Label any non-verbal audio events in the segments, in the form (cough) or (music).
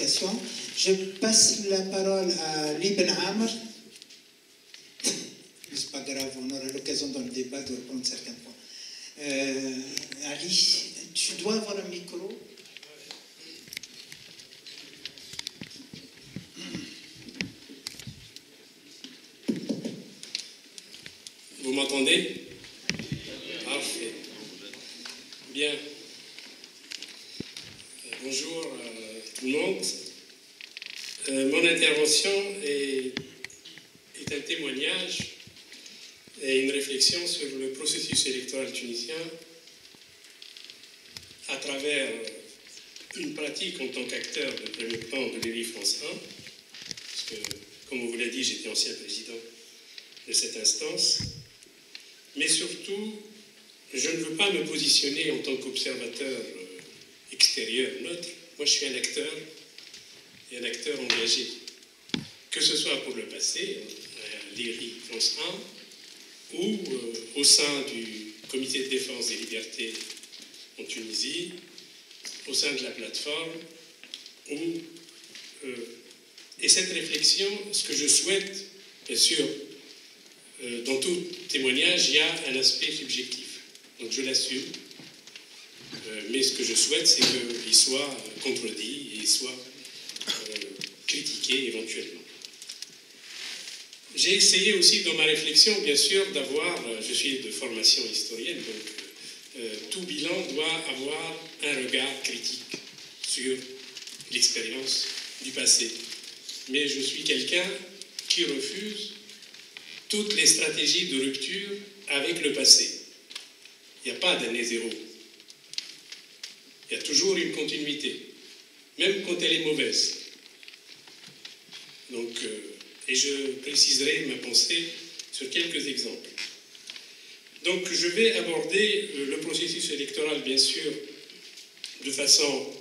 Je passe la parole à Liben Amr. (laughs) C'est pas grave, on aura l'occasion dans le débat de reprendre certains points. Euh, Ali, tu dois avoir un micro. Vous m'entendez? Parfait. Bien. Bonjour à tout le monde. Euh, mon intervention est, un témoignage et une réflexion sur le processus électoral tunisien à travers une pratique en tant qu'acteur de premier plan de l'Élie France 1, parce que, comme on vous l'a dit, j'étais ancien président de cette instance, mais surtout, je ne veux pas me positionner en tant qu'observateur extérieur, neutre. Moi, je suis un acteur et un acteur engagé, que ce soit pour le passé, à l'IRI France 1, ou euh, au sein du Comité de défense des libertés en Tunisie, au sein de la plateforme, ou, euh, et cette réflexion, ce que je souhaite, bien sûr, euh, dans tout témoignage, il y a un aspect subjectif. Donc je l'assume. Euh, mais ce que je souhaite, c'est qu'il soit contredit et soit critiqué éventuellement. J'ai essayé aussi dans ma réflexion, bien sûr, d'avoir, je suis de formation historienne, donc tout bilan doit avoir un regard critique sur l'expérience du passé. Mais je suis quelqu'un qui refuse toutes les stratégies de rupture avec le passé. Il n'y a pas d'année zéro. Il y a toujours une continuité, même quand elle est mauvaise. Euh, et je préciserai ma pensée sur quelques exemples. Donc, je vais aborder euh, le processus électoral, bien sûr, de façon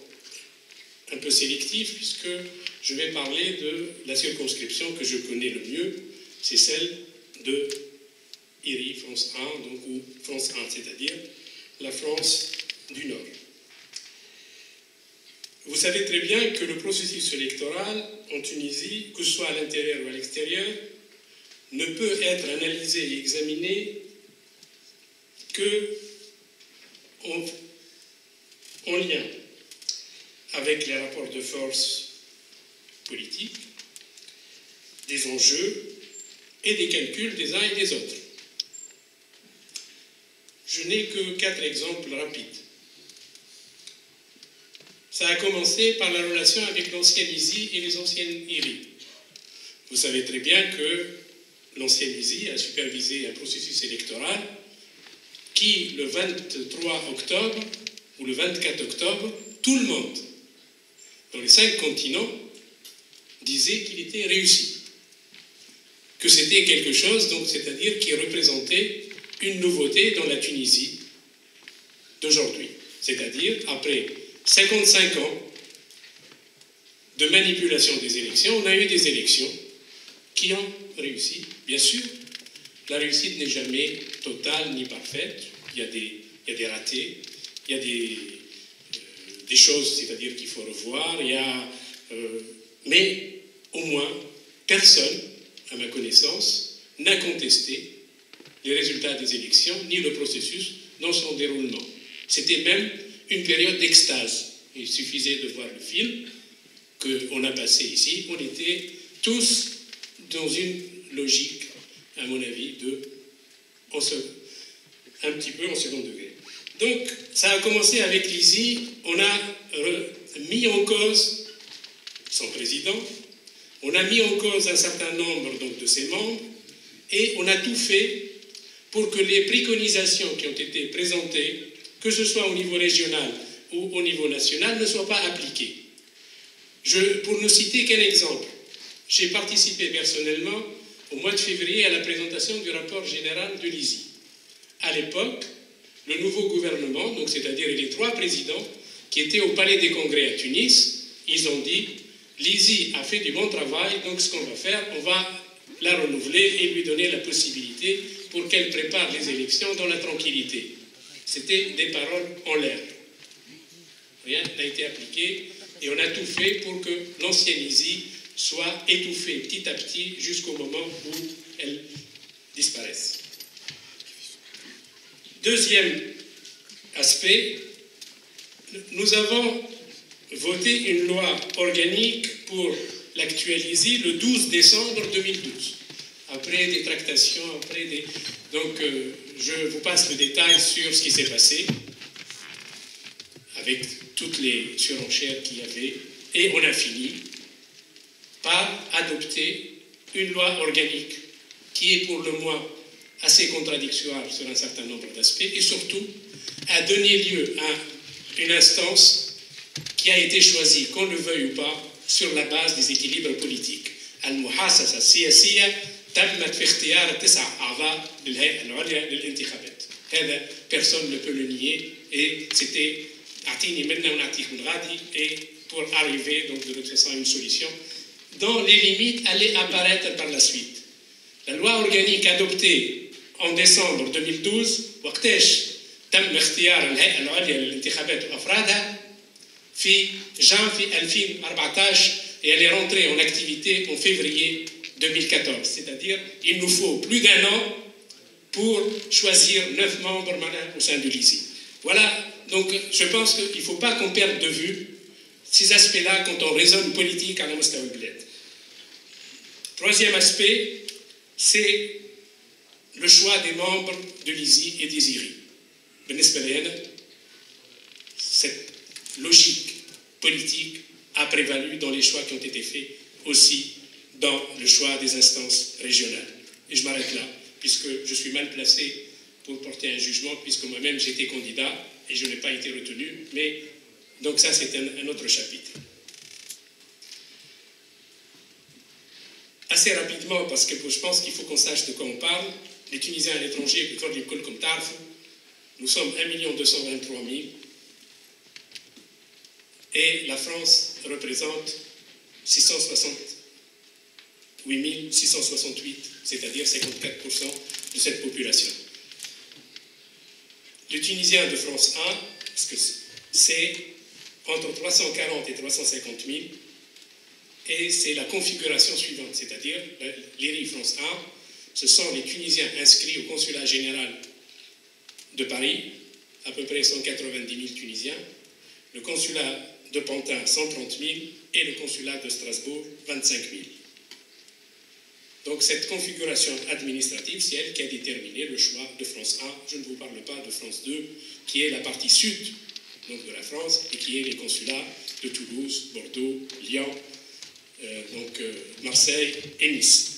un peu sélective, puisque je vais parler de la circonscription que je connais le mieux, c'est celle de IRI, France 1, donc, ou France 1, c'est-à-dire la France du Nord. Vous savez très bien que le processus électoral en Tunisie, que ce soit à l'intérieur ou à l'extérieur, ne peut être analysé et examiné que en, en lien avec les rapports de force politiques, des enjeux et des calculs des uns et des autres. Je n'ai que quatre exemples rapides. Ça a commencé par la relation avec l'ancienne ISI et les anciennes IRI. Vous savez très bien que l'ancienne ISI a supervisé un processus électoral qui, le 23 octobre ou le 24 octobre, tout le monde, dans les cinq continents, disait qu'il était réussi que c'était quelque chose, donc c'est-à-dire qui représentait une nouveauté dans la Tunisie d'aujourd'hui. C'est-à-dire, après 55 ans de manipulation des élections, on a eu des élections qui ont réussi. Bien sûr, la réussite n'est jamais totale ni parfaite. Il y a des, ratés, il y a des, euh, des choses, c'est-à-dire qu'il faut revoir. Il y a, euh, mais au moins, personne à ma connaissance, n'a contesté les résultats des élections ni le processus dans son déroulement. C'était même une période d'extase. Il suffisait de voir le film qu'on a passé ici. On était tous dans une logique, à mon avis, de un petit peu en second degré. Donc, ça a commencé avec l'ISI. On a mis en cause son président, on a mis en cause un certain nombre donc, de ses membres et on a tout fait pour que les préconisations qui ont été présentées, que ce soit au niveau régional ou au niveau national, ne soient pas appliquées. Pour ne citer qu'un exemple, j'ai participé personnellement au mois de février à la présentation du rapport général de l'ISI. À l'époque, le nouveau gouvernement, donc c'est-à-dire les trois présidents qui étaient au Palais des Congrès à Tunis, ils ont dit Lizzie a fait du bon travail, donc ce qu'on va faire, on va la renouveler et lui donner la possibilité pour qu'elle prépare les élections dans la tranquillité. C'était des paroles en l'air. Rien n'a été appliqué Et on a tout fait pour que l'ancienne ISI soit étouffée petit à petit jusqu'au moment où elle disparaisse. Deuxième aspect, nous avons voté une loi organique pour l'actualiser le 12 décembre 2012, après des tractations, après des... Euh, je vous passe le détail sur ce qui s'est passé avec toutes les surenchères qu'il y avait. Et on a fini par adopter une loi organique qui est pour le moins assez contradictoire sur un certain nombre d'aspects et surtout a donné lieu à une instance qui a été choisie, qu'on le veuille ou pas, sur la base des équilibres politiques. Al-Muhassasa تمت في اختيار تسع أعضاء للهيئة العليا للانتخابات. هذا personne ne peut le nier et c'était أعطيني منا ونعطيك من غادي et pour arriver donc de toute façon à une solution dont les limites allaient apparaître par la suite. La loi organique adoptée en décembre 2012 وقتاش تم اختيار الهيئة العليا للانتخابات وأفرادها في janvier 2014 et elle est rentrée en activité en février 2014. C'est-à-dire, il nous faut plus d'un an pour choisir neuf membres au sein de l'ISI. Voilà, donc je pense qu'il ne faut pas qu'on perde de vue ces aspects-là quand on raisonne politique à la Troisième aspect, c'est le choix des membres de l'ISI et des IRI. Cette logique politique a prévalu dans les choix qui ont été faits aussi dans le choix des instances régionales. Et je m'arrête là, puisque je suis mal placé pour porter un jugement, puisque moi-même j'étais candidat et je n'ai pas été retenu. Mais donc ça, c'est un, autre chapitre. Assez rapidement, parce que je pense qu'il faut qu'on sache de quoi on parle, les Tunisiens à l'étranger, comme TARF, nous sommes 1 223 000 et la France représente 668 668, c'est-à-dire 54% de cette population. Le Tunisien de France 1, c'est entre 340 et 350 000, et c'est la configuration suivante, c'est-à-dire l'IRI France 1, ce sont les Tunisiens inscrits au consulat général de Paris, à peu près 190 000 Tunisiens, le consulat de Pantin 130 000 et le consulat de Strasbourg 25 000. Donc cette configuration administrative, c'est elle qui a déterminé le choix de France 1. Je ne vous parle pas de France 2, qui est la partie sud donc de la France et qui est les consulats de Toulouse, Bordeaux, Lyon, euh, donc euh, Marseille et Nice.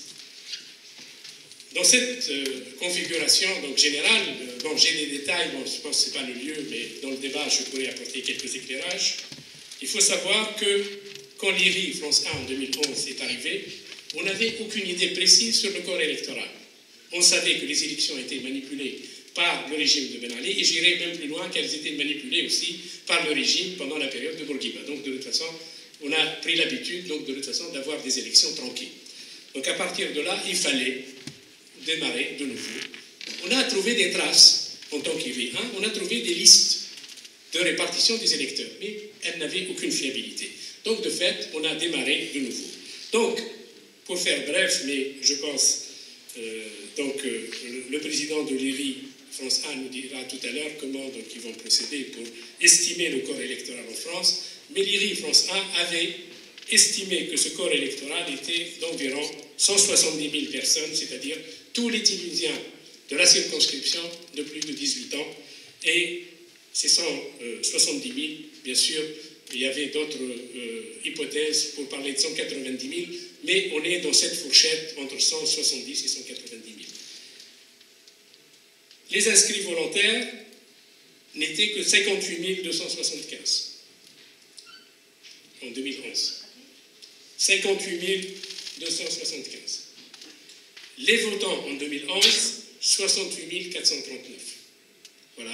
Dans cette euh, configuration donc, générale, bon, j'ai des détails, bon, je pense que ce n'est pas le lieu, mais dans le débat, je pourrais apporter quelques éclairages. Il faut savoir que quand l'IRI France 1 en 2011 est arrivé, on n'avait aucune idée précise sur le corps électoral. On savait que les élections étaient manipulées par le régime de Ben Ali, et j'irai même plus loin qu'elles étaient manipulées aussi par le régime pendant la période de Bourguiba. Donc de toute façon, on a pris l'habitude donc de toute façon d'avoir des élections tranquilles. Donc à partir de là, il fallait démarrer de nouveau. On a trouvé des traces en tant qu'IRI 1, on a trouvé des listes de répartition des électeurs, mais elle n'avait aucune fiabilité. Donc, de fait, on a démarré de nouveau. Donc, pour faire bref, mais je pense, euh, donc, euh, le président de l'IRI, France 1, nous dira tout à l'heure comment donc, ils vont procéder pour estimer le corps électoral en France. Mais l'IRI, France 1, avait estimé que ce corps électoral était d'environ 170 000 personnes, c'est-à-dire tous les Tunisiens de la circonscription de plus de 18 ans, et ces 170 000, bien sûr, il y avait d'autres euh, hypothèses pour parler de 190 000, mais on est dans cette fourchette entre 170 et 190 000. Les inscrits volontaires n'étaient que 58 275 en 2011. 58 275. Les votants en 2011, 68 439. Voilà.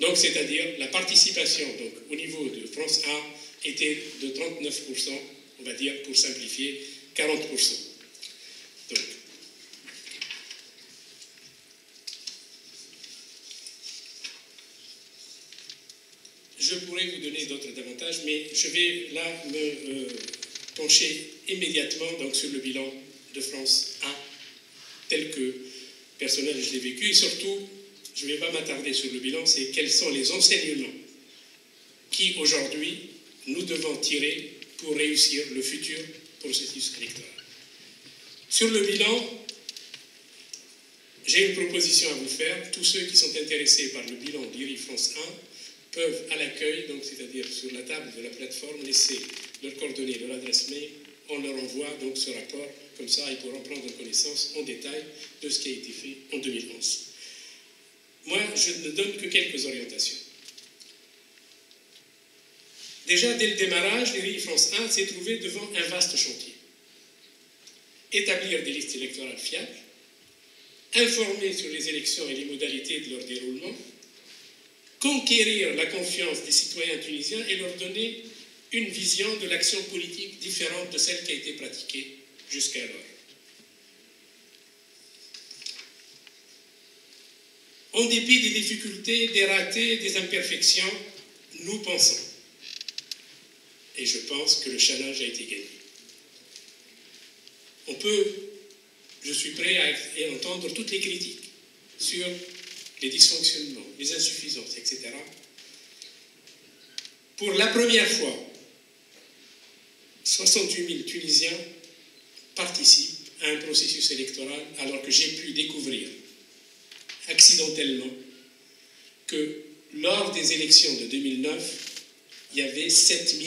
Donc, c'est-à-dire la participation donc, au niveau de France 1 était de 39%, on va dire pour simplifier, 40%. Donc, je pourrais vous donner d'autres davantage, mais je vais là me euh, pencher immédiatement donc, sur le bilan de France 1, tel que personnel je l'ai vécu, et surtout, je ne vais pas m'attarder sur le bilan, c'est quels sont les enseignements qui aujourd'hui nous devons tirer pour réussir le futur processus électoral. Sur le bilan, j'ai une proposition à vous faire. Tous ceux qui sont intéressés par le bilan d'IRI France 1 peuvent à l'accueil, donc c'est-à-dire sur la table de la plateforme, laisser leurs coordonnées, leur adresse mail. On leur envoie donc ce rapport. Comme ça, ils pourront prendre connaissance en détail de ce qui a été fait en 2011. Moi, je ne donne que quelques orientations. Déjà, dès le démarrage, l'IRI France 1 s'est trouvé devant un vaste chantier. Établir des listes électorales fiables, informer sur les élections et les modalités de leur déroulement, conquérir la confiance des citoyens tunisiens et leur donner une vision de l'action politique différente de celle qui a été pratiquée jusqu'alors. En dépit des difficultés, des ratés, des imperfections, nous pensons, et je pense que le challenge a été gagné. On peut je suis prêt à, entendre toutes les critiques sur les dysfonctionnements, les insuffisances, etc. Pour la première fois, 68 000 Tunisiens participent à un processus électoral alors que j'ai pu découvrir accidentellement que lors des élections de 2009, il y avait 7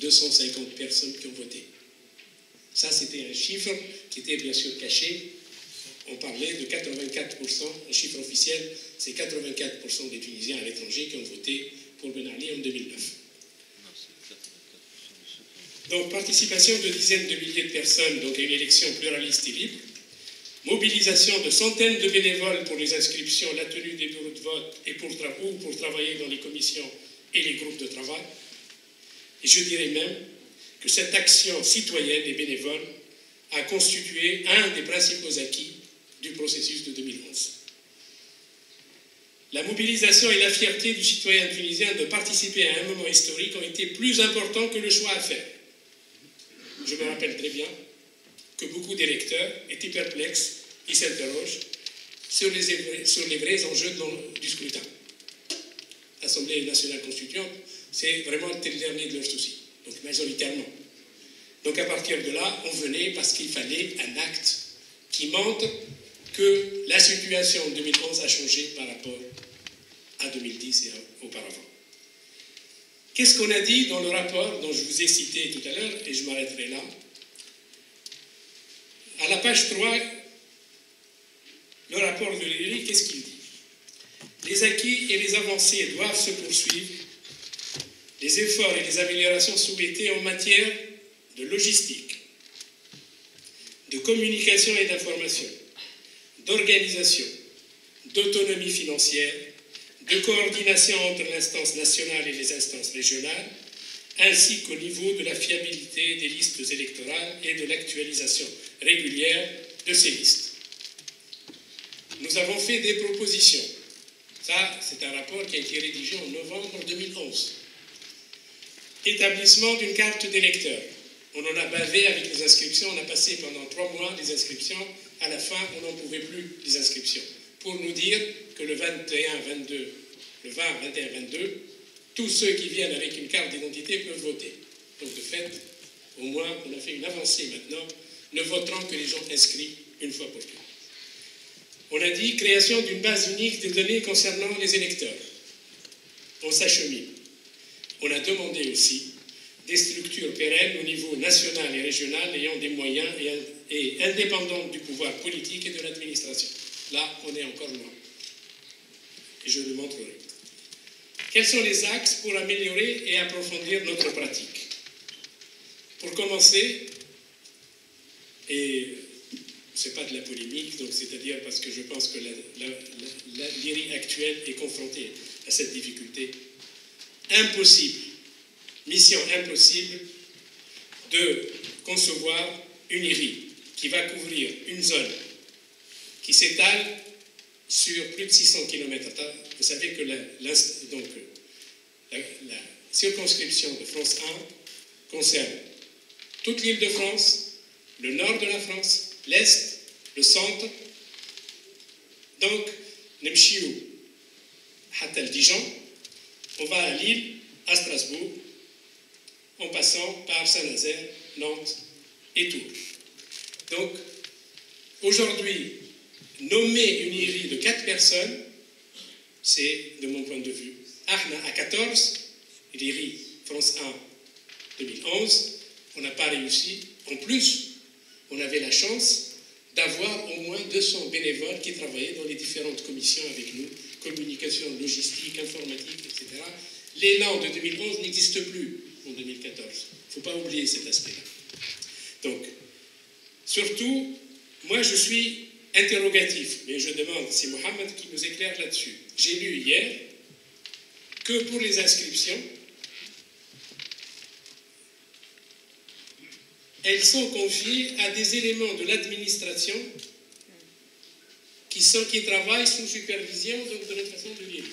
250 personnes qui ont voté. Ça, c'était un chiffre qui était bien sûr caché. On parlait de 84%, un chiffre officiel, c'est 84% des Tunisiens à l'étranger qui ont voté pour Ben Ali en 2009. Donc, participation de dizaines de milliers de personnes donc, à une élection pluraliste et libre. Mobilisation de centaines de bénévoles pour les inscriptions, la tenue des bureaux de vote et pour, ou pour travailler dans les commissions et les groupes de travail. Et je dirais même que cette action citoyenne et bénévole a constitué un des principaux acquis du processus de 2011. La mobilisation et la fierté du citoyen tunisien de participer à un moment historique ont été plus importants que le choix à faire. Je me rappelle très bien que beaucoup d'électeurs étaient perplexes et s'interrogent sur les, vrais enjeux du scrutin. L'Assemblée nationale constituante, c'est vraiment le dernier de leurs soucis donc majoritairement. Donc à partir de là, on venait parce qu'il fallait un acte qui montre que la situation en 2011 a changé par rapport à 2010 et auparavant. Qu'est-ce qu'on a dit dans le rapport dont je vous ai cité tout à l'heure, et je m'arrêterai là? À la page 3, le rapport de l'ELI, qu'est-ce qu'il dit? Les acquis et les avancées doivent se poursuivre les efforts et les améliorations souhaitées en matière de logistique, de communication et d'information, d'organisation, d'autonomie financière, de coordination entre l'instance nationale et les instances régionales, ainsi qu'au niveau de la fiabilité des listes électorales et de l'actualisation régulière de ces listes. Nous avons fait des propositions. Ça, c'est un rapport qui a été rédigé en novembre 2011 établissement d'une carte d'électeur. On en a bavé avec les inscriptions, on a passé pendant trois mois les inscriptions, à la fin on n'en pouvait plus les inscriptions, pour nous dire que le 21, 22, le 20, 21, 22, tous ceux qui viennent avec une carte d'identité peuvent voter. Donc de fait, au moins on a fait une avancée maintenant, ne voteront que les gens inscrits une fois pour toutes. On a dit création d'une base unique des données concernant les électeurs. On s'achemine. On a demandé aussi des structures pérennes au niveau national et régional ayant des moyens et, indépendantes du pouvoir politique et de l'administration. Là, on est encore loin. Et je le montrerai. Quels sont les axes pour améliorer et approfondir notre pratique Pour commencer, et ce n'est pas de la polémique, c'est-à-dire parce que je pense que l'IRI actuelle est confrontée à cette difficulté impossible, mission impossible de concevoir une IRI qui va couvrir une zone qui s'étale sur plus de 600 km. Vous savez que la, la, circonscription de France 1 concerne toute l'île de France, le nord de la France, l'est, le centre. Donc, Nemchiou, Hatel Dijon, on va à Lille, à Strasbourg, en passant par Saint-Nazaire, Nantes et Tours. Donc, aujourd'hui, nommer une IRI de quatre personnes, c'est, de mon point de vue, Arna à 14, l'IRI France 1 2011, on n'a pas réussi. En plus, on avait la chance d'avoir au moins 200 bénévoles qui travaillaient dans les différentes commissions avec nous, communication, logistique, informatique, etc. L'élan de 2011 n'existe plus en 2014. Il ne faut pas oublier cet aspect-là. Donc, surtout, moi je suis interrogatif, mais je demande, c'est Mohamed qui nous éclaire là-dessus. J'ai lu hier que pour les inscriptions, elles sont confiées à des éléments de l'administration qui, travaillent sous supervision donc de notre façon de vivre.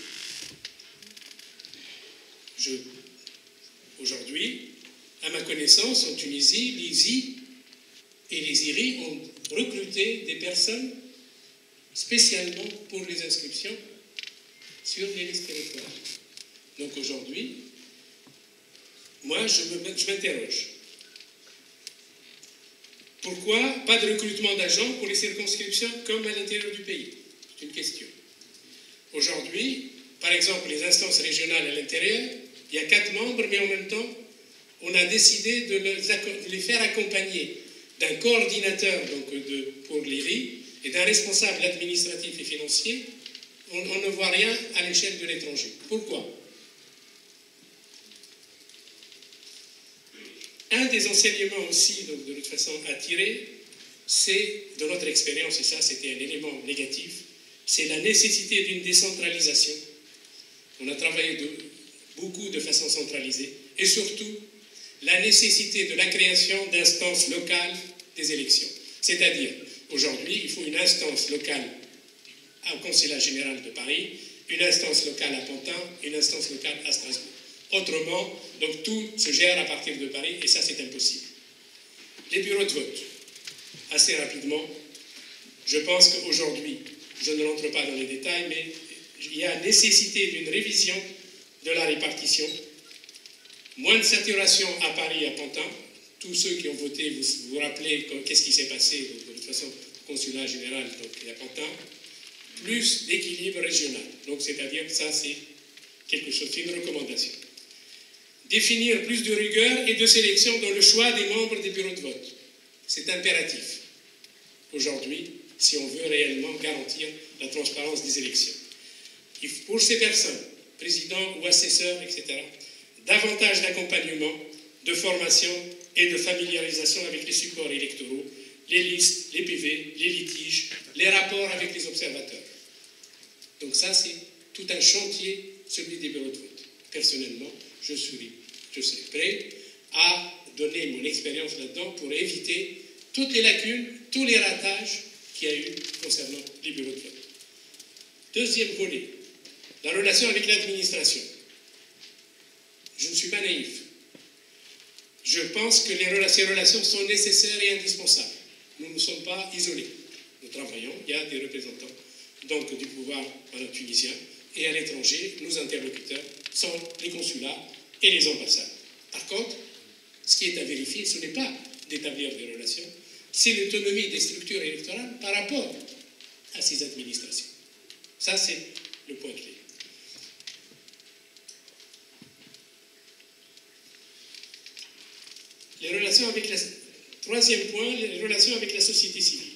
Aujourd'hui, à ma connaissance, en Tunisie, l'ISI et les IRI ont recruté des personnes spécialement pour les inscriptions sur les listes territoriales. Donc aujourd'hui, moi, je m'interroge. Pourquoi pas de recrutement d'agents pour les circonscriptions comme à l'intérieur du pays? C'est une question. Aujourd'hui, par exemple, les instances régionales à l'intérieur, il y a quatre membres, mais en même temps, on a décidé de les faire accompagner d'un coordinateur donc de, pour l'IRI et d'un responsable administratif et financier. On, on ne voit rien à l'échelle de l'étranger. Pourquoi? Un des enseignements aussi, donc, de toute façon, à tirer, c'est, de notre expérience, et ça c'était un élément négatif, c'est la nécessité d'une décentralisation. On a travaillé beaucoup de façon centralisée, et surtout la nécessité de la création d'instances locales des élections. C'est-à-dire, aujourd'hui, il faut une instance locale au Conseil général de Paris, une instance locale à Pantin, une instance locale à Strasbourg. Autrement, donc tout se gère à partir de Paris et ça c'est impossible. Les bureaux de vote, assez rapidement, je pense qu'aujourd'hui, je ne rentre pas dans les détails, mais il y a nécessité d'une révision de la répartition. Moins de saturation à Paris et à Pantin. Tous ceux qui ont voté, vous vous rappelez qu'est-ce qui s'est passé de toute façon consulat général donc, à Pantin. Plus d'équilibre régional. Donc c'est-à-dire ça c'est quelque chose, c'est une recommandation définir plus de rigueur et de sélection dans le choix des membres des bureaux de vote. C'est impératif aujourd'hui si on veut réellement garantir la transparence des élections. Pour ces personnes, présidents ou assesseurs, etc., davantage d'accompagnement, de formation et de familiarisation avec les supports électoraux, les listes, les PV, les litiges, les rapports avec les observateurs. Donc ça, c'est tout un chantier, celui des bureaux de vote. Personnellement, je suis je serai prêt à donner mon expérience là-dedans pour éviter toutes les lacunes, tous les ratages qu'il y a eu concernant les bureaux de vote. Deuxième volet, la relation avec l'administration. Je ne suis pas naïf. Je pense que les, ces relations sont nécessaires et indispensables. Nous ne sommes pas isolés. Nous travaillons, il y a des représentants donc du pouvoir tunisien et à l'étranger, nos interlocuteurs sont les consulats et les ambassades. Par contre, ce qui est à vérifier, ce n'est pas d'établir des relations, c'est l'autonomie des structures électorales par rapport à ces administrations. Ça, c'est le point clé. Les relations avec la... Troisième point, les relations avec la société civile.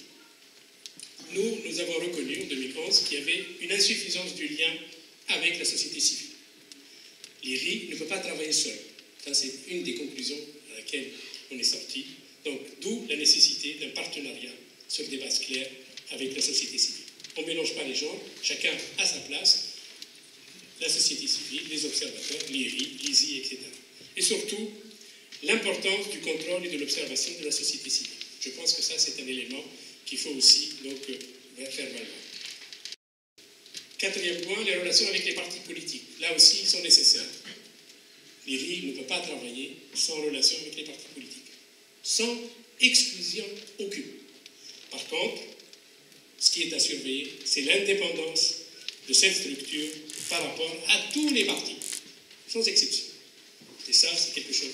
Nous, nous avons reconnu en 2011 qu'il y avait une insuffisance du lien avec la société civile l'IRI ne peut pas travailler seul. Ça, c'est une des conclusions à laquelle on est sorti. Donc, d'où la nécessité d'un partenariat sur des bases claires avec la société civile. On ne mélange pas les gens, chacun a sa place, la société civile, les observateurs, l'IRI, l'ISI, etc. Et surtout, l'importance du contrôle et de l'observation de la société civile. Je pense que ça, c'est un élément qu'il faut aussi donc, euh, faire valoir. Quatrième point, les relations avec les partis politiques. Là aussi, ils sont nécessaires. l'IRI ne peut pas travailler sans relation avec les partis politiques, sans exclusion aucune. Par contre, ce qui est à surveiller, c'est l'indépendance de cette structure par rapport à tous les partis, sans exception. Et ça, c'est quelque chose.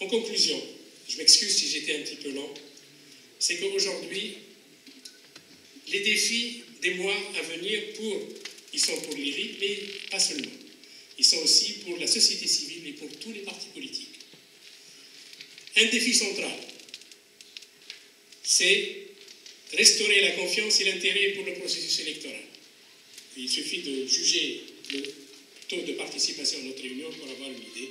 En conclusion, je m'excuse si j'étais un petit peu lent, c'est qu'aujourd'hui, les défis des mois à venir pour, ils sont pour l'IRI, mais pas seulement. Ils sont aussi pour la société civile et pour tous les partis politiques. Un défi central, c'est restaurer la confiance et l'intérêt pour le processus électoral. Il suffit de juger le taux de participation à notre réunion pour avoir une idée.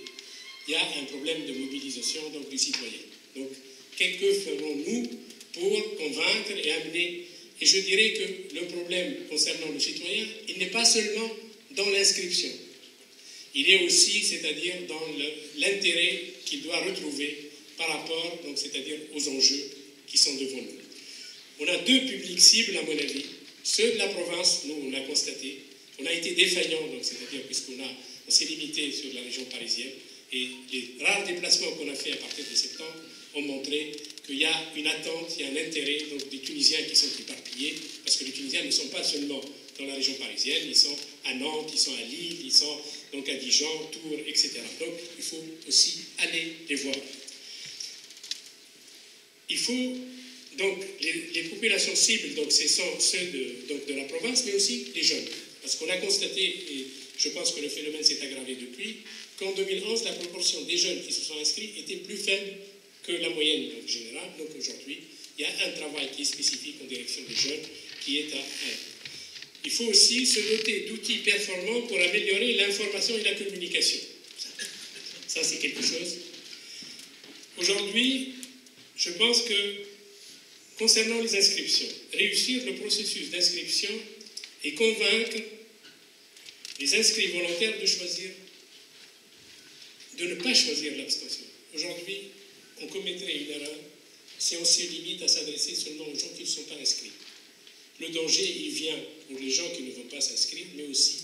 Il y a un problème de mobilisation donc, du citoyen. Donc, que ferons-nous pour convaincre et amener Et je dirais que le problème concernant le citoyen, il n'est pas seulement dans l'inscription. Il est aussi, c'est-à-dire dans l'intérêt qu'il doit retrouver par rapport, donc c'est-à-dire aux enjeux qui sont devant nous. On a deux publics cibles, à mon avis. Ceux de la province, nous, on a constaté. On a été défaillant, donc c'est-à-dire puisqu'on on s'est limité sur la région parisienne. Et les rares déplacements qu'on a fait à partir de septembre ont montré qu'il y a une attente, il y a un intérêt donc, des Tunisiens qui sont éparpillés, parce que les Tunisiens ne sont pas seulement dans la région parisienne, ils sont à Nantes, ils sont à Lille, ils sont donc à Dijon, Tours, etc. Donc il faut aussi aller les voir. Il faut donc les, populations cibles, donc ce ceux de la province, mais aussi les jeunes. Parce qu'on a constaté, et je pense que le phénomène s'est aggravé depuis, qu'en 2011, la proportion des jeunes qui se sont inscrits était plus faible que la moyenne générale. Donc aujourd'hui, il y a un travail qui est spécifique en direction des jeunes qui est à 1. Il faut aussi se doter d'outils performants pour améliorer l'information et la communication. Ça, c'est quelque chose. Aujourd'hui, je pense que concernant les inscriptions, réussir le processus d'inscription et convaincre les inscrits volontaires de choisir, de ne pas choisir l'abstention. Aujourd'hui, on commettrait une erreur si on se limite à s'adresser seulement aux gens qui ne sont pas inscrits. Le danger, il vient pour les gens qui ne vont pas s'inscrire, mais aussi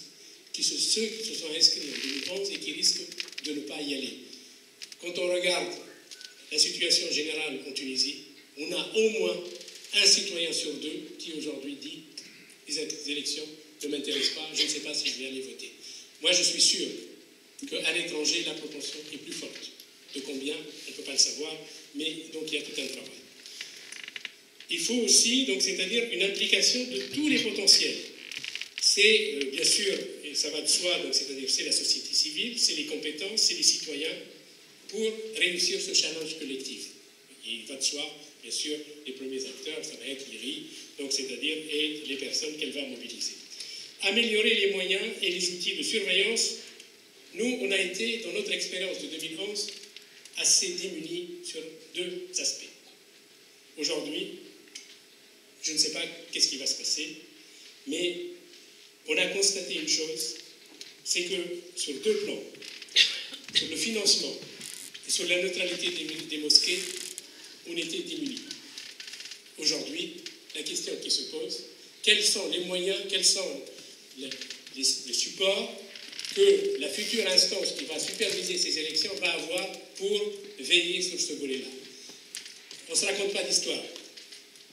qui sont ceux qui se sont inscrits en 2011 et qui risquent de ne pas y aller. Quand on regarde la situation générale en Tunisie, on a au moins un citoyen sur deux qui aujourd'hui dit les élections ne m'intéressent pas, je ne sais pas si je vais aller voter. Moi, je suis sûr qu'à l'étranger, la proportion est plus forte. De combien On ne peut pas le savoir, mais donc il y a tout un travail. Il faut aussi, donc, c'est-à-dire une implication de tous les potentiels. C'est euh, bien sûr, ça va de soi, c'est-à-dire c'est la société civile, c'est les compétences, c'est les citoyens pour réussir ce challenge collectif. Il va de soi, bien sûr, les premiers acteurs, ça va être l'IRI, donc c'est-à-dire et les personnes qu'elle va mobiliser. Améliorer les moyens et les outils de surveillance. Nous, on a été, dans notre expérience de 2011, assez démunis sur deux aspects. Aujourd'hui, je ne sais pas qu'est-ce qui va se passer, mais on a constaté une chose, c'est que sur deux plans, sur le financement et sur la neutralité des, mosquées, on était démunis. Aujourd'hui, la question qui se pose, quels sont les moyens, quels sont les supports que la future instance qui va superviser ces élections va avoir pour veiller sur ce volet-là. On ne se raconte pas d'histoire.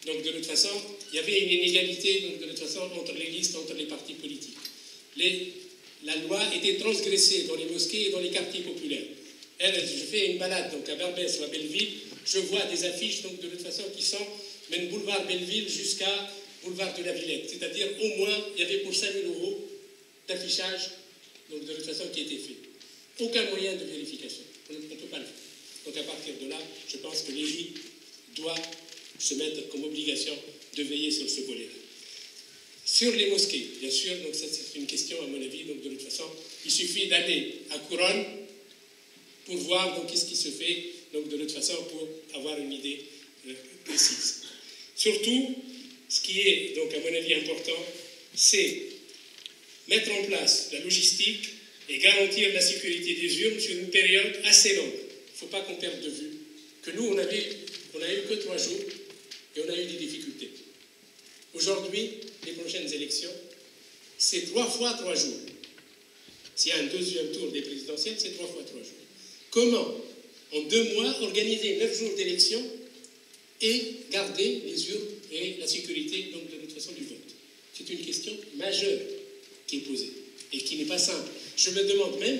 Donc de toute façon, il y avait une inégalité donc, de toute façon entre les listes, entre les partis politiques. la loi était transgressée dans les mosquées et dans les quartiers populaires. je fais une balade donc à Barbès ou à Belleville, je vois des affiches donc de toute façon qui sont même boulevard Belleville jusqu'à boulevard de la Villette. C'est-à-dire au moins il y avait pour 5 000 euros d'affichage donc de toute façon qui a été fait. Aucun moyen de vérification. On ne peut pas le faire. Donc à partir de là, je pense que l'Église doit se mettre comme obligation de veiller sur ce volet-là. Sur les mosquées, bien sûr, donc ça c'est une question à mon avis, donc de toute façon, il suffit d'aller à Couronne pour voir donc qu'est-ce qui se fait, donc de toute façon pour avoir une idée euh, précise. Surtout, ce qui est donc à mon avis important, c'est mettre en place la logistique et garantir la sécurité des urnes sur une période assez longue. Il ne faut pas qu'on perde de vue que nous, on avait, a eu que trois jours et on a eu des difficultés. Aujourd'hui, les prochaines élections, c'est trois fois trois jours. S'il y a un deuxième tour des présidentielles, c'est trois fois trois jours. Comment, en deux mois, organiser neuf jours d'élection et garder les urnes et la sécurité donc, de toute façon du vote C'est une question majeure qui est posée et qui n'est pas simple. Je me demande même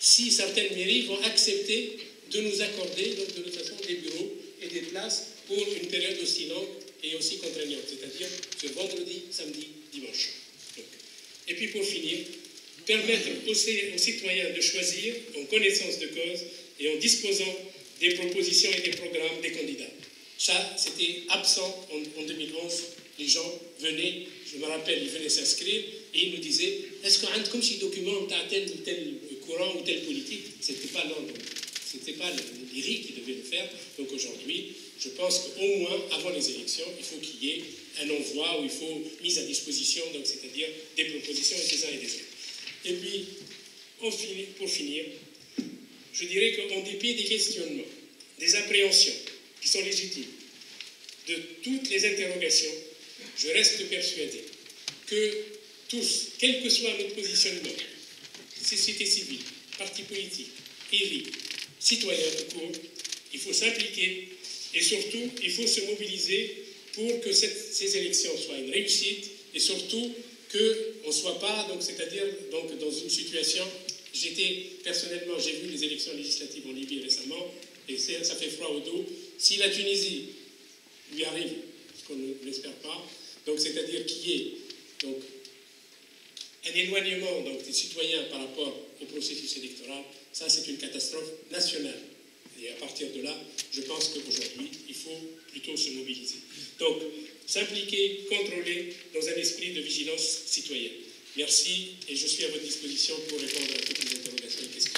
si certaines mairies vont accepter de nous accorder donc, de façon des bureaux et des places pour une période aussi longue et aussi contraignante, c'est-à-dire ce vendredi, samedi, dimanche. Et puis pour finir, permettre aux, citoyens de choisir en connaissance de cause et en disposant des propositions et des programmes des candidats. Ça, c'était absent en, 2011. Les gens venaient, je me rappelle, ils venaient s'inscrire et ils nous disaient Est-ce qu'on a comme si document tel ou tel courant ou telle politique? C'était pas l'ordre. C'était pas l'IRI qui devait le faire. Donc aujourd'hui, je pense qu'au moins, avant les élections, il faut qu'il y ait un envoi où il faut mise à disposition, donc c'est-à-dire des propositions des uns et des autres. Et puis, pour finir, je dirais qu'en dépit des questionnements, des appréhensions qui sont légitimes, de toutes les interrogations, je reste persuadé que tous, quel que soit notre positionnement, société civile, parti politique, élus, citoyens tout court, il faut s'impliquer et surtout, il faut se mobiliser pour que ces élections soient une réussite et surtout qu'on ne soit pas, c'est-à-dire dans une situation. J'étais personnellement, j'ai vu les élections législatives en Libye récemment, et ça fait froid au dos. Si la Tunisie lui arrive, ce qu'on ne l'espère pas, donc c'est-à-dire qu'il y ait un éloignement donc, des citoyens par rapport au processus électoral, ça c'est une catastrophe nationale. Et à partir de là, je pense qu'aujourd'hui, il faut plutôt se mobiliser. Donc, s'impliquer, contrôler dans un esprit de vigilance citoyenne. Merci et je suis à votre disposition pour répondre à toutes les interrogations et questions.